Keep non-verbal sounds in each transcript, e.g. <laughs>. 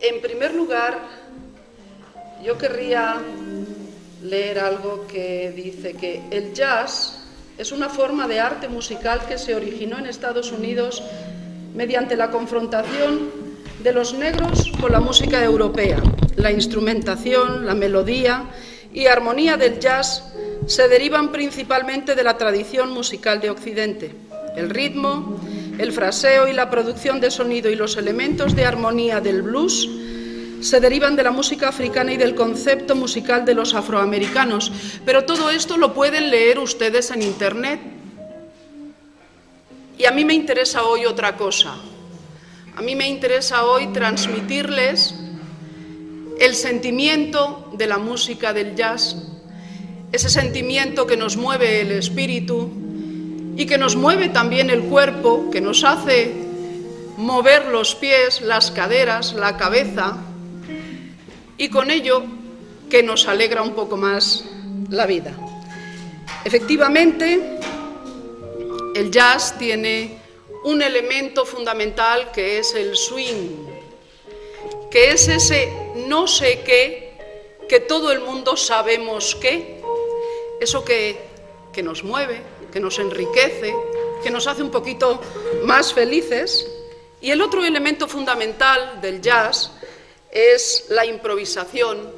En primer lugar, yo querría leer algo que dice que el jazz es una forma de arte musical que se originó en Estados Unidos mediante la confrontación de los negros con la música europea. La instrumentación, la melodía y armonía del jazz se derivan principalmente de la tradición musical de Occidente. El ritmo, el fraseo y la producción de sonido y los elementos de armonía del blues se derivan de la música africana y del concepto musical de los afroamericanos. Pero todo esto lo pueden leer ustedes en Internet. Y a mí me interesa hoy otra cosa. A mí me interesa hoy transmitirles el sentimiento de la música del jazz, ese sentimiento que nos mueve el espíritu y que nos mueve también el cuerpo, que nos hace mover los pies, las caderas, la cabeza, y con ello que nos alegra un poco más la vida. Efectivamente, el jazz tiene un elemento fundamental que es el swing, que es ese no sé qué que todo el mundo sabemos qué, eso que, que nos mueve, que nos enriquece, que nos hace un poquito más felices. Y el otro elemento fundamental del jazz es la improvisación,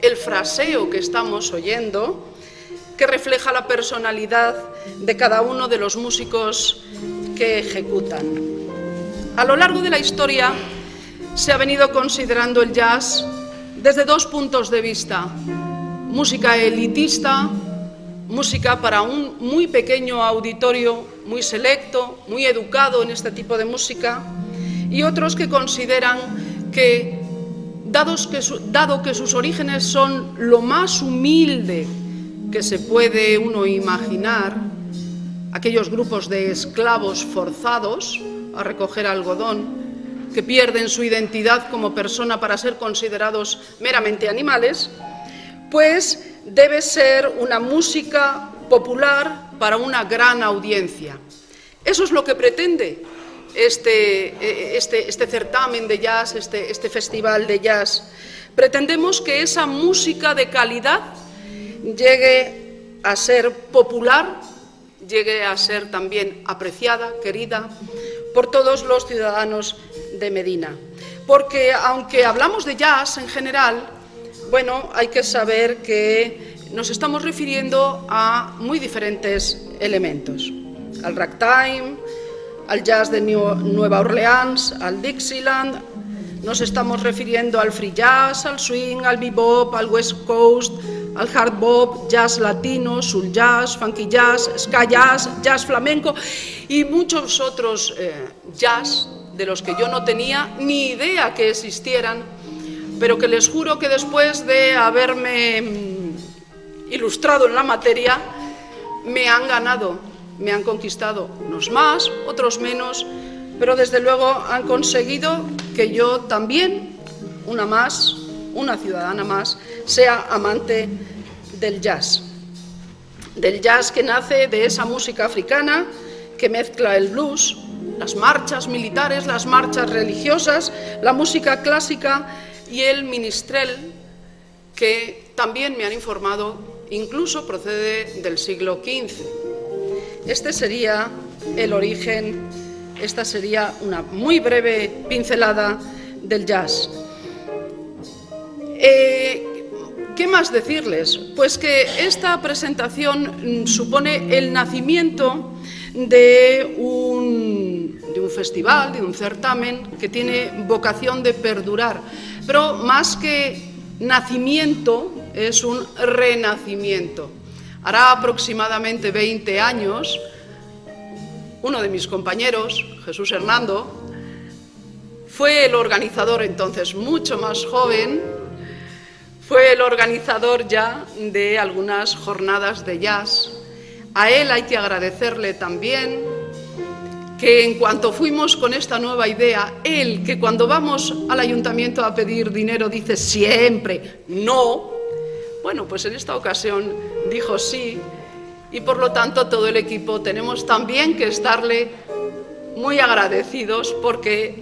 el fraseo que estamos oyendo, que refleja la personalidad de cada uno de los músicos que ejecutan. A lo largo de la historia se ha venido considerando el jazz desde dos puntos de vista. Música elitista, música para un muy pequeño auditorio, muy selecto, muy educado en este tipo de música, y otros que consideran que que dado que sus orígenes son lo más humilde que se puede uno imaginar, aquellos grupos de esclavos forzados a recoger algodón, que pierden su identidad como persona para ser considerados meramente animales, pues debe ser una música popular para una gran audiencia. Eso es lo que pretende este, e, este, este, certamen de jazz, este, este festival de jazz. Pretendemos que esa música de calidad llegue a ser popular, llegue a ser también apreciada, querida por todos los ciudadanos de Medina. Porque aunque hablamos de jazz en general, bueno, hay que saber que nos estamos refiriendo a muy diferentes elementos. Al ragtime, al jazz de Nueva Orleans, al Dixieland, nos estamos refiriendo al free jazz, al swing, al bebop, al west coast, al hard bop, jazz latino, soul jazz, funky jazz, ska jazz, jazz flamenco y muchos otros eh, jazz de los que yo no tenía ni idea que existieran, pero que les juro que después de haberme mm, ilustrado en la materia, me han ganado me han conquistado unos más, otros menos, pero desde luego han conseguido que yo también, una más, una ciudadana más, sea amante del jazz. Del jazz que nace de esa música africana que mezcla el blues, las marchas militares, las marchas religiosas, la música clásica y el ministrel, que también me han informado, incluso procede del siglo XV. Este sería el origen, esta sería una muy breve pincelada del jazz. Eh, ¿Qué más decirles? Pues que esta presentación supone el nacimiento de un, festival, de un certamen que tiene vocación de perdurar, pero más que nacimiento es un renacimiento. Hará aproximadamente 20 años, uno de mis compañeros, Jesús Hernando, fue el organizador entonces mucho más joven, fue el organizador ya de algunas jornadas de jazz. A él hay que agradecerle también en cuanto fuimos con esta nueva idea, él que cuando vamos al ayuntamiento a pedir dinero dice siempre no, bueno, pues en esta ocasión dijo sí y por lo tanto todo el equipo tenemos también que estarle muy agradecidos porque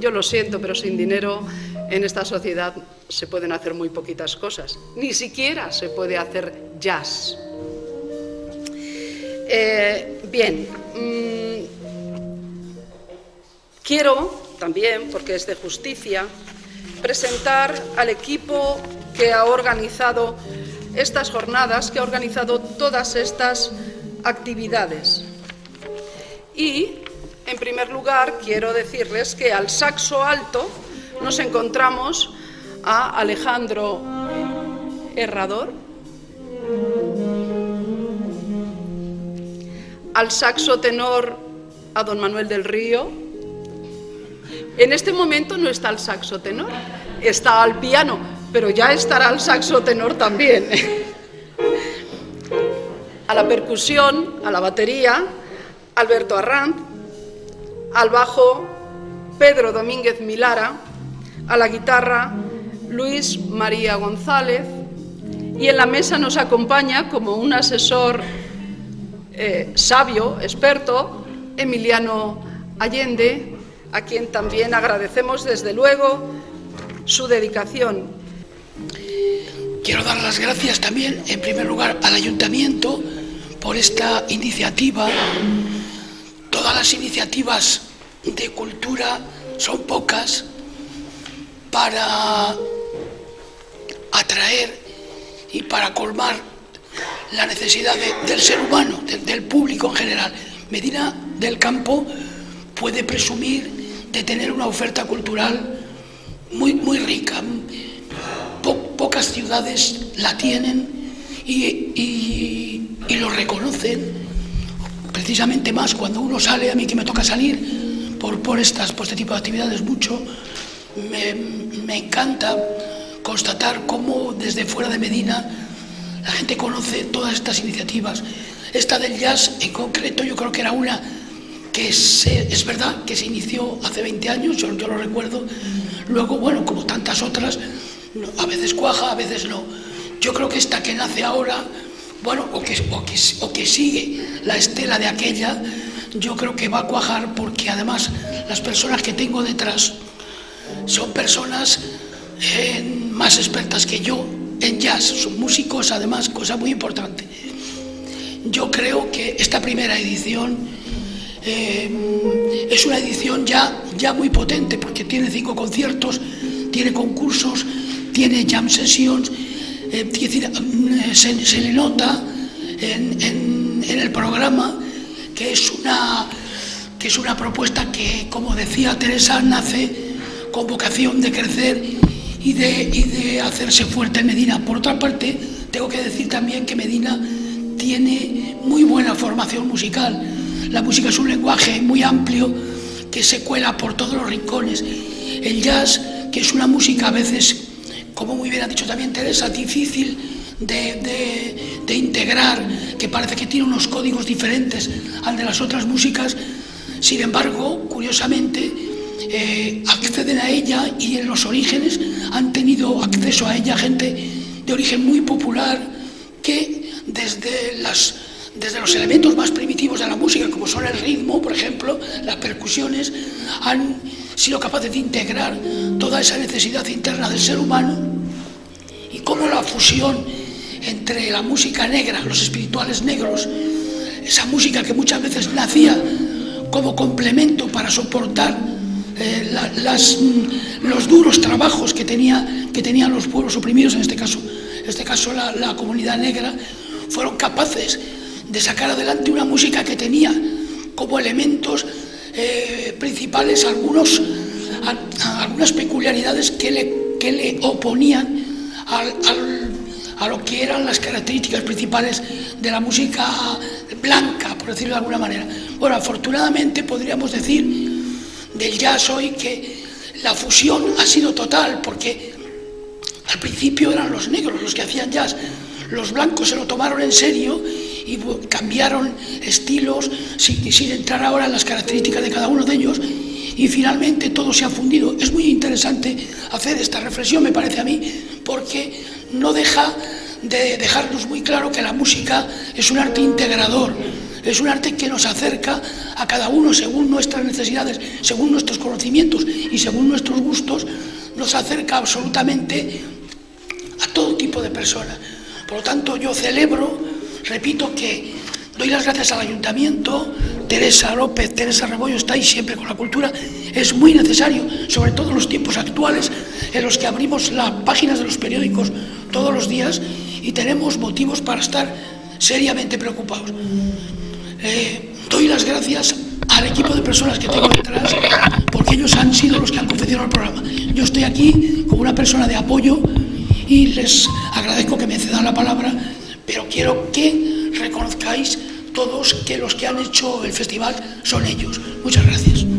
yo lo siento, pero sin dinero en esta sociedad se pueden hacer muy poquitas cosas. Ni siquiera se puede hacer jazz. Eh, bien, mm, quiero también, porque es de justicia, presentar al equipo que ha organizado estas jornadas, que ha organizado todas estas actividades. Y, en primer lugar, quiero decirles que al saxo alto nos encontramos a Alejandro Herrador, al saxo tenor a don Manuel del Río. En este momento no está el saxo tenor, está al piano, pero ya estará el saxo tenor también. A la percusión, a la batería, Alberto Arranz, al bajo, Pedro Domínguez Milara, a la guitarra, Luis María González, y en la mesa nos acompaña como un asesor eh, sabio, experto, Emiliano Allende, a quien también agradecemos desde luego su dedicación. Quiero dar las gracias también, en primer lugar, al ayuntamiento por esta iniciativa. Todas las iniciativas de cultura son pocas para atraer y para colmar la necesidad del ser humano, del público en general. Medina del Campo puede presumir de tener una oferta cultural muy, muy rica. pocas ciudades la tienen y, lo reconocen, precisamente más cuando uno sale, a mí que me toca salir por, por, estas, por este tipo de actividades mucho, me, me encanta constatar cómo desde fuera de Medina la gente conoce todas estas iniciativas. Esta del jazz en concreto yo creo que era una que es verdad que se inició hace 20 años, yo, yo, lo recuerdo. Luego, bueno, como tantas otras, a veces cuaja, a veces no. Yo creo que esta que nace ahora, bueno, o que, o que, o que sigue la estela de aquella, yo creo que va a cuajar porque además las personas que tengo detrás son personas eh, más expertas que yo en jazz, son músicos además, cosa muy importante. Yo creo que esta primera edición eh, es una edición ya, ya muy potente porque tiene cinco conciertos, tiene concursos, tiene jam sessions, eh, mm, se, le nota en, en, el programa que es, una, que es una propuesta que, como decía Teresa, nace con vocación de crecer y de, y de hacerse fuerte en Medina. Por otra parte, tengo que decir también que Medina tiene muy buena formación musical. La música es un lenguaje muy amplio que se cuela por todos los rincones. El jazz, que es una música a veces, como muy bien ha dicho también Teresa, difícil de, de, integrar, que parece que tiene unos códigos diferentes al de las otras músicas. Sin embargo, curiosamente, eh, acceden a ella y en los orígenes han tenido acceso a ella gente de origen muy popular que desde, las, desde los elementos más primitivos de la música, como son el ritmo, por ejemplo, las percusiones, han sido capaces de integrar toda esa necesidad interna del ser humano y cómo la fusión entre la música negra, los espirituales negros, esa música que muchas veces nacía como complemento para soportar eh, mm, los duros trabajos que, tenía, que tenían los pueblos oprimidos, en este caso, en este caso la, comunidad negra, fueron capaces de sacar adelante una música que tenía como elementos eh, principales algunos, algunas peculiaridades que le, que le oponían a lo que eran las características principales de la música blanca, por decirlo de alguna manera. Bueno, afortunadamente podríamos decir del jazz hoy que la fusión ha sido total, porque al principio eran los negros los que hacían jazz, los blancos se lo tomaron en serio y cambiaron estilos sin, sin entrar ahora en las características de cada uno de ellos y finalmente todo se ha fundido. Es muy interesante hacer esta reflexión, me parece a mí, porque no deja de dejarnos muy claro que la música es un arte integrador Es un arte que nos acerca a cada uno según nuestras necesidades, según nuestros conocimientos y según nuestros gustos, nos acerca absolutamente a todo tipo de personas. Por lo tanto, yo celebro, repito, que doy las gracias al ayuntamiento, Teresa López, Teresa Rebollo, estáis siempre con la cultura. Es muy necesario, sobre todo en los tiempos actuales, en los que abrimos las páginas de los periódicos todos los días y tenemos motivos para estar seriamente preocupados. Eh, doy las gracias al equipo de personas que tengo detrás, porque ellos han sido los que han confeccionado el programa. Yo estoy aquí como una persona de apoyo y les agradezco que me cedan la palabra, pero quiero que reconozcáis todos que los que han hecho el festival son ellos. Muchas gracias.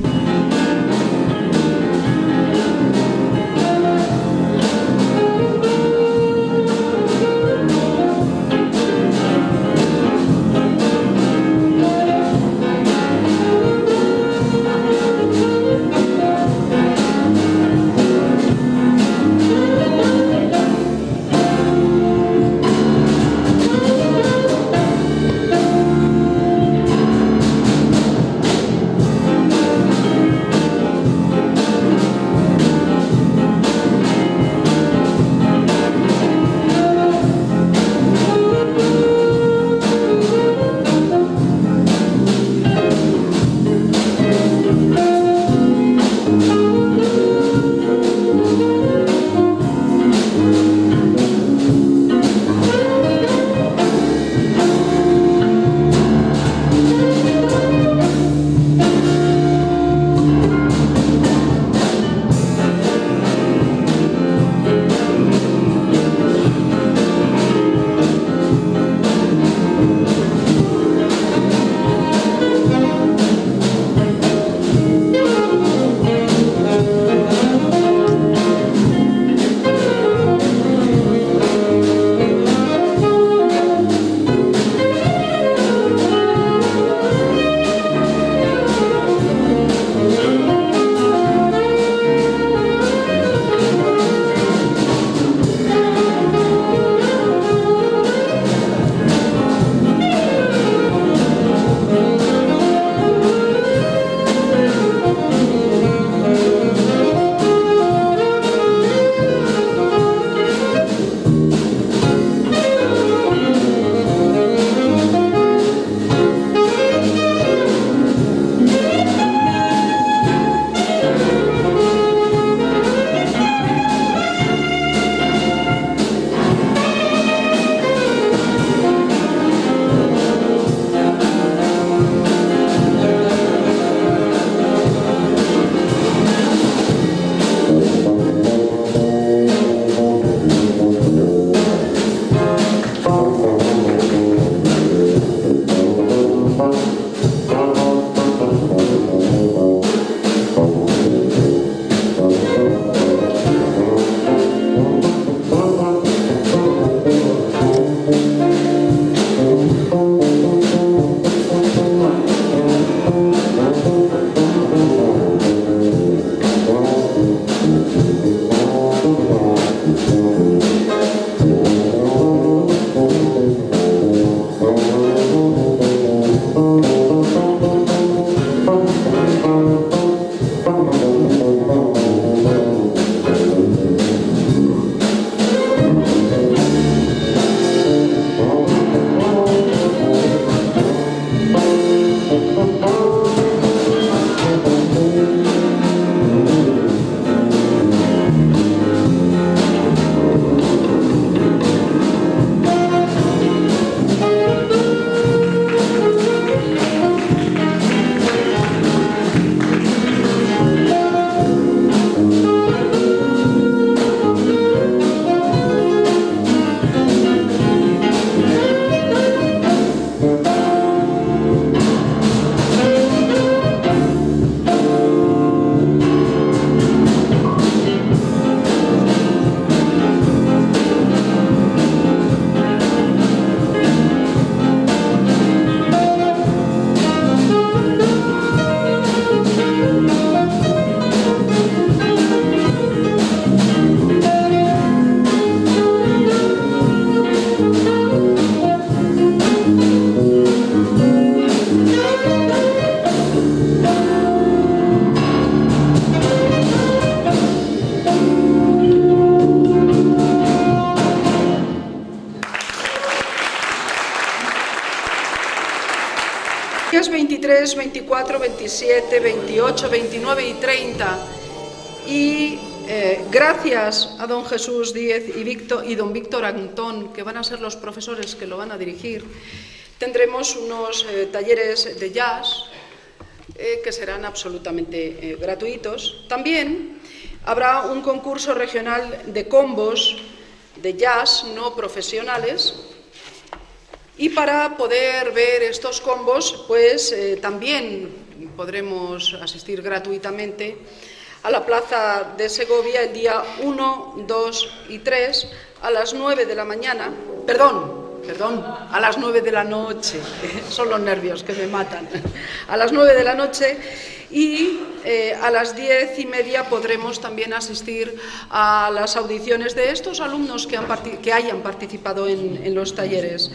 24, 27, 28, 29 y 30. Y eh, gracias a don Jesús Díez y, y don Víctor Antón, que van a ser los profesores que lo van a dirigir, tendremos unos eh, talleres de jazz eh, que serán absolutamente gratuitos. También habrá un concurso regional de combos de jazz no profesionales y para poder ver estos combos, pues también podremos asistir gratuitamente a la Plaza de Segovia el día 1, 2 y 3 a las 9 de la mañana, perdón, perdón, a las 9 de la noche, <laughs> son los nervios que me matan, a las 9 de la noche y eh, a las diez y media podremos también asistir a las audiciones de estos alumnos que hayan participado en, los talleres.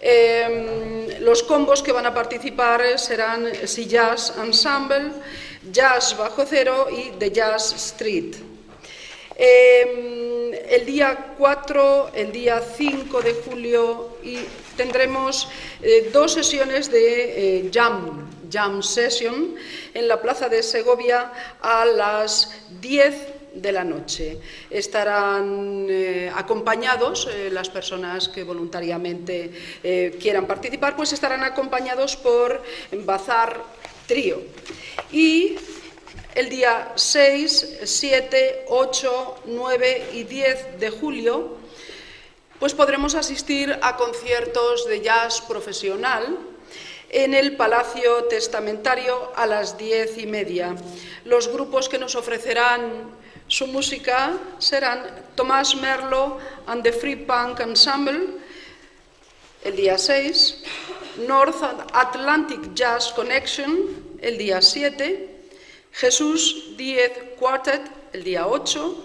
Em, los combos que van a participar serán Sillas Ensemble, Jazz Bajo Cero y The Jazz Street. Em, el día 4, el día 5 de julio tendremos eh, dos sesiones de eh, jam, jam session en la Plaza de Segovia a las 10 de la noche. Estarán eh, acompañados, las personas que voluntariamente quieran participar, pues estarán acompañados por Bazar Trío. Y el día 6, 7, 8, 9 y 10 de julio, pues podremos asistir a conciertos de jazz profesional en el Palacio Testamentario a las diez y media. Los grupos que nos ofrecerán su música serán Tomás Merlo and the Free Punk Ensemble el día 6, North Atlantic Jazz Connection el día 7, Jesús Díez Quartet el día 8,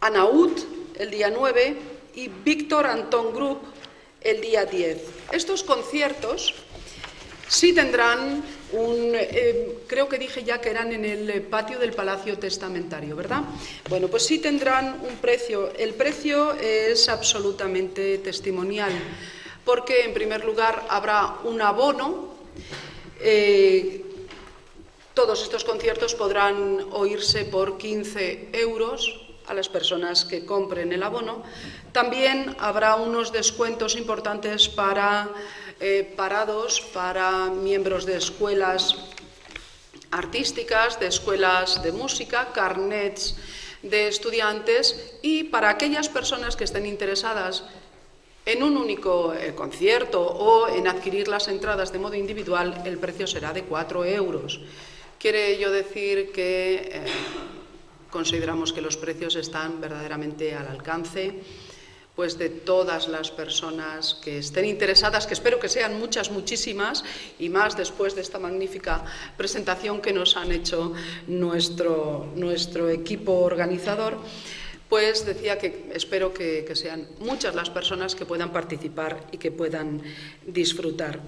Anaúd el día 9 y Víctor Antón Group el día 10. Estos conciertos sí tendrán eh, creo que dije ya que eran en el patio del Palacio Testamentario, ¿verdad? Bueno, pues sí tendrán un precio. El precio es absolutamente testimonial, porque en primer lugar habrá un abono eh, todos estos conciertos podrán oírse por 15 euros a las personas que compren el abono. También habrá unos descuentos importantes para eh, parados, para miembros de escuelas artísticas, de escuelas de música, carnets de estudiantes y para aquellas personas que estén interesadas en un único eh, concierto o en adquirir las entradas de modo individual, el precio será de 4 euros. Quiere ello decir que eh, consideramos que los precios están verdaderamente al alcance pues de todas las personas que estén interesadas, que espero que sean muchas, muchísimas, y más después de esta magnífica presentación que nos han hecho nuestro, nuestro equipo organizador pues decía que espero que, sean muchas las personas que puedan participar y que puedan disfrutar.